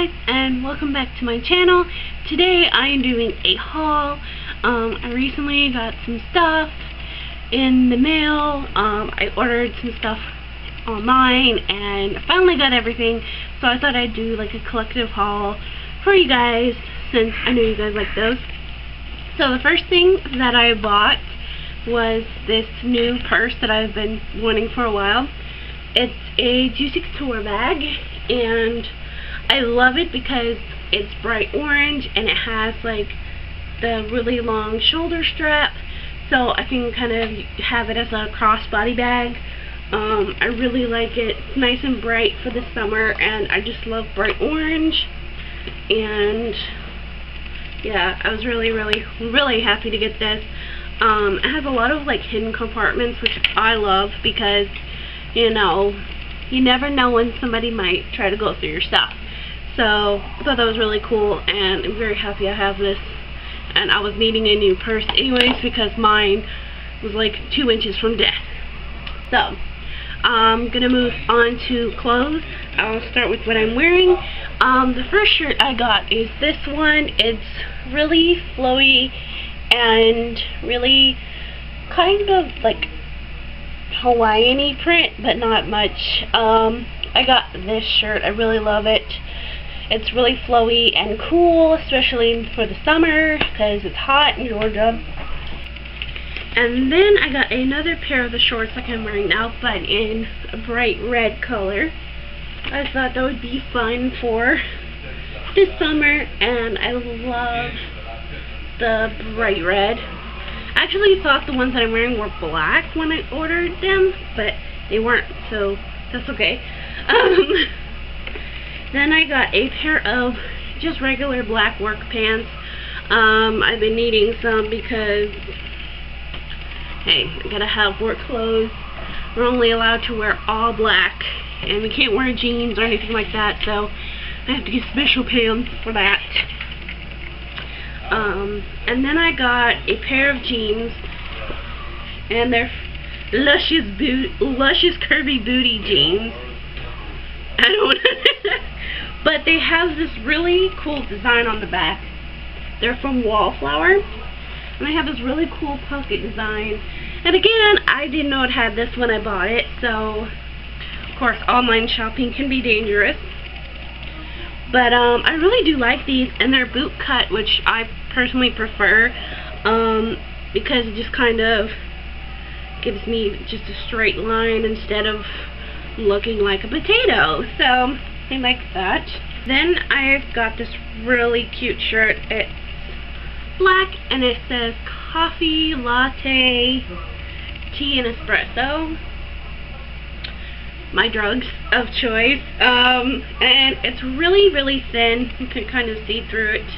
guys and welcome back to my channel. Today I am doing a haul. Um, I recently got some stuff in the mail. Um, I ordered some stuff online and finally got everything so I thought I'd do like a collective haul for you guys since I know you guys like those. So the first thing that I bought was this new purse that I've been wanting for a while. It's a Juicy Couture bag and I love it because it's bright orange and it has like the really long shoulder strap so I can kind of have it as a crossbody bag. Um, I really like it. It's nice and bright for the summer and I just love bright orange and yeah, I was really, really, really happy to get this. Um, it has a lot of like hidden compartments which I love because, you know, you never know when somebody might try to go through your stuff. So I thought that was really cool and I'm very happy I have this. And I was needing a new purse anyways because mine was like two inches from death. So I'm going to move on to clothes. I'll start with what I'm wearing. Um, the first shirt I got is this one. It's really flowy and really kind of like Hawaiian-y print, but not much. Um, I got this shirt. I really love it. It's really flowy and cool, especially for the summer because it's hot in Georgia. And then I got another pair of the shorts like I'm wearing now, but in a bright red color. I thought that would be fun for this summer, and I love the bright red. I actually thought the ones that I'm wearing were black when I ordered them, but they weren't, so that's okay. Um, then I got a pair of just regular black work pants. Um, I've been needing some because, hey, I gotta have work clothes. We're only allowed to wear all black, and we can't wear jeans or anything like that, so I have to get special pants for that. Um, and then I got a pair of jeans, and they're luscious boot, luscious curvy booty jeans. I don't But they have this really cool design on the back. They're from Wallflower. And they have this really cool pocket design. And again, I didn't know it had this when I bought it. So, of course, online shopping can be dangerous. But um, I really do like these. And they're boot cut, which I personally prefer. Um, because it just kind of gives me just a straight line instead of looking like a potato. So, something like that. Then I've got this really cute shirt. It's black and it says coffee, latte, tea, and espresso. My drugs of choice. Um, and it's really, really thin. You can kind of see through it.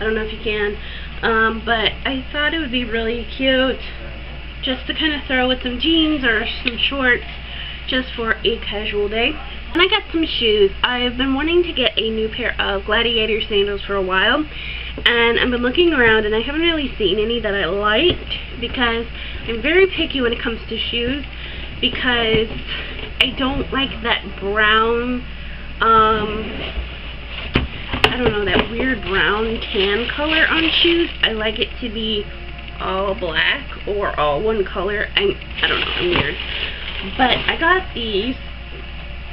I don't know if you can. Um, but I thought it would be really cute just to kind of throw with some jeans or some shorts just for a casual day. And I got some shoes. I've been wanting to get a new pair of Gladiator sandals for a while. And I've been looking around and I haven't really seen any that I liked because I'm very picky when it comes to shoes because I don't like that brown, um, I don't know, that weird brown tan color on shoes. I like it to be all black or all one color. I'm, I don't know, I'm weird. But I got these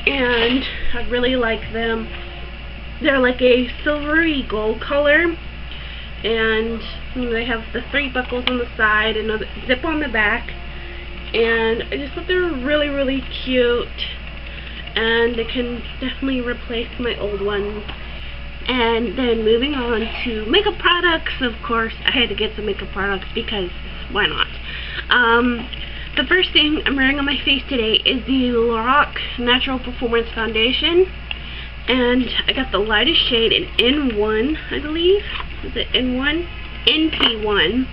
and I really like them. They're like a silvery gold color. And you know, they have the three buckles on the side and a zip on the back. And I just thought they were really really cute. And they can definitely replace my old ones and then moving on to makeup products. Of course I had to get some makeup products because why not? Um, the first thing I'm wearing on my face today is the Lorac Natural Performance Foundation. And I got the lightest shade in N1, I believe. Is it N1? NP1.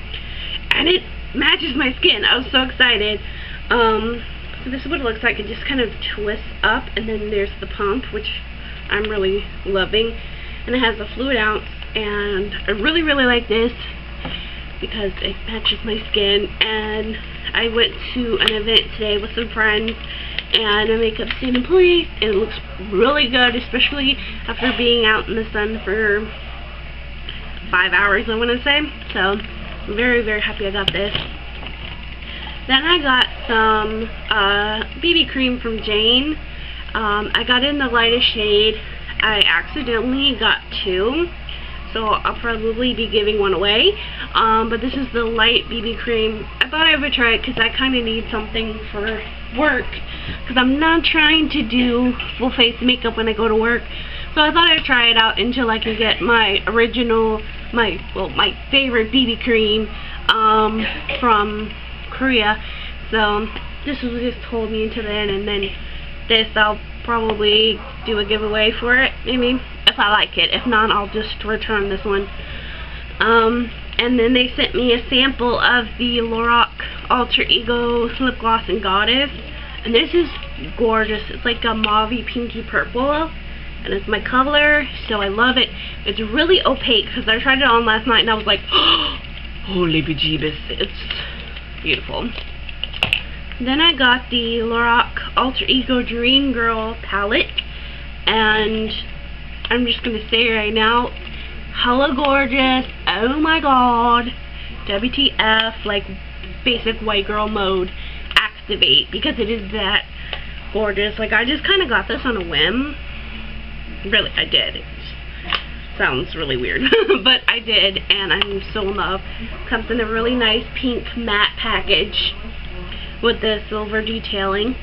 And it matches my skin. I was so excited. Um, so this is what it looks like. It just kind of twists up. And then there's the pump, which I'm really loving. And it has a fluid ounce. And I really, really like this because it matches my skin and I went to an event today with some friends and my makeup stayed in place. It looks really good, especially after being out in the sun for five hours, I want to say. So, I'm very, very happy I got this. Then I got some uh, BB cream from Jane. Um, I got in the lightest shade. I accidentally got two so I'll probably be giving one away. Um, but this is the light BB cream. I thought I would try it because I kind of need something for work because I'm not trying to do full face makeup when I go to work. So I thought I'd try it out until I can get my original, my, well, my favorite BB cream um, from Korea. So this was just hold me into that and then this I'll probably do a giveaway for it, maybe, if I like it. If not, I'll just return this one. Um, and then they sent me a sample of the Lorac Alter Ego Lip Gloss and Goddess. And this is gorgeous. It's like a mauve pinky purple. And it's my color, so I love it. It's really opaque, because I tried it on last night, and I was like, holy bejeebus. It's beautiful. Then I got the Lorac Alter Ego Dream Girl palette. And I'm just going to say right now, hella gorgeous. Oh my god. WTF, like basic white girl mode, activate. Because it is that gorgeous. Like I just kind of got this on a whim. Really, I did. It sounds really weird. but I did, and I'm so in love. Comes in a really nice pink matte package with the silver detailing.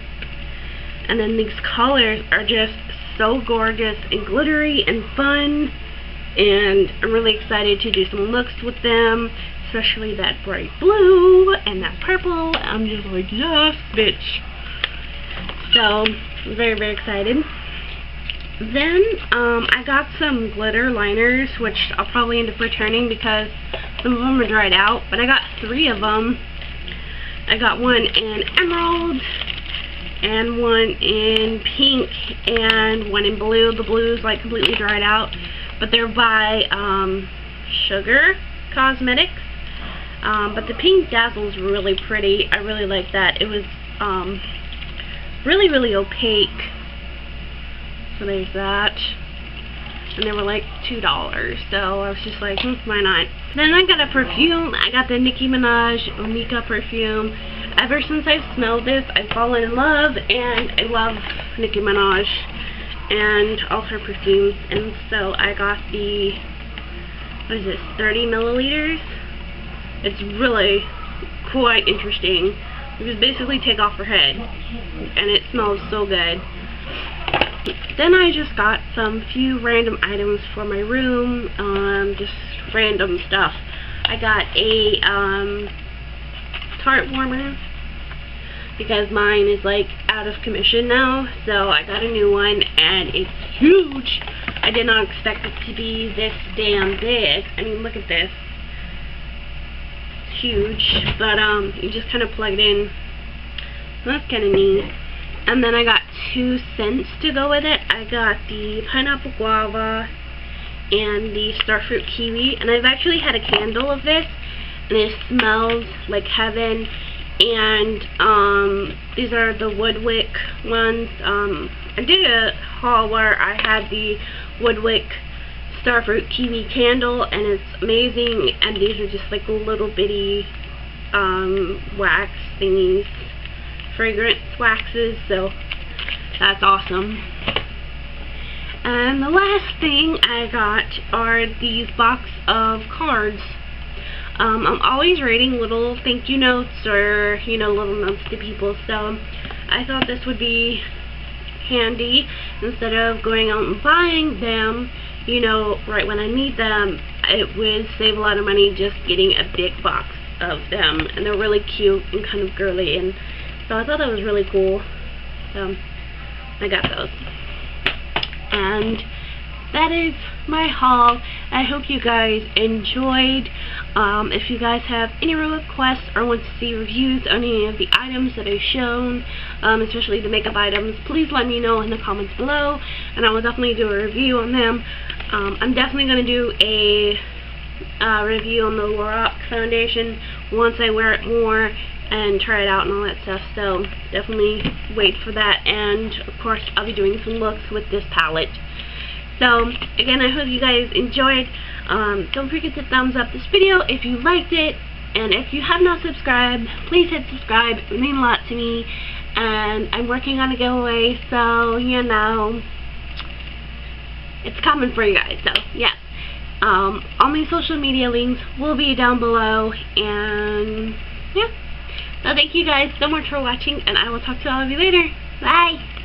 And then these colors are just so gorgeous and glittery and fun. And I'm really excited to do some looks with them, especially that bright blue and that purple. I'm just like, yes, bitch. So, very, very excited. Then, um, I got some glitter liners, which I'll probably end up returning because some of them are dried out. But I got three of them I got one in emerald and one in pink and one in blue. The blue is like completely dried out, but they're by um, Sugar Cosmetics. Um, but the pink dazzle is really pretty. I really like that. It was um, really, really opaque. So there's that and they were like $2. So I was just like, hmm, why not? Then I got a perfume. I got the Nicki Minaj Onika perfume. Ever since I smelled this, I've fallen in love, and I love Nicki Minaj and all her perfumes. And so I got the, what is this, 30 milliliters? It's really quite interesting. You just basically take off her head, and it smells so good. Then I just got some few random items for my room, um, just random stuff. I got a um, tart warmer because mine is like out of commission now, so I got a new one and it's huge. I did not expect it to be this damn big. I mean, look at this. It's huge, but um, you just kind of plug it in. That's kind of neat. And then I got two scents to go with it. I got the pineapple guava and the starfruit kiwi. And I've actually had a candle of this. And it smells like heaven. And um, these are the Woodwick ones. Um, I did a haul where I had the Woodwick starfruit kiwi candle. And it's amazing. And these are just like little bitty um, wax thingies fragrance waxes, so that's awesome. And the last thing I got are these box of cards. Um, I'm always writing little thank you notes or, you know, little notes to people, so I thought this would be handy instead of going out and buying them, you know, right when I need them. It would save a lot of money just getting a big box of them, and they're really cute and kind of girly and so I thought that was really cool. So I got those. And that is my haul. I hope you guys enjoyed. Um, if you guys have any requests or want to see reviews on any of the items that I've shown, um, especially the makeup items, please let me know in the comments below, and I will definitely do a review on them. Um, I'm definitely going to do a uh, review on the Lorac foundation once I wear it more and try it out and all that stuff. So definitely wait for that. And of course, I'll be doing some looks with this palette. So again, I hope you guys enjoyed. Um, don't forget to thumbs up this video if you liked it. And if you have not subscribed, please hit subscribe. It would mean a lot to me. And I'm working on a giveaway, so you know, it's coming for you guys. So yeah. Um, all my social media links will be down below. And yeah. So thank you guys so much for watching, and I will talk to all of you later. Bye!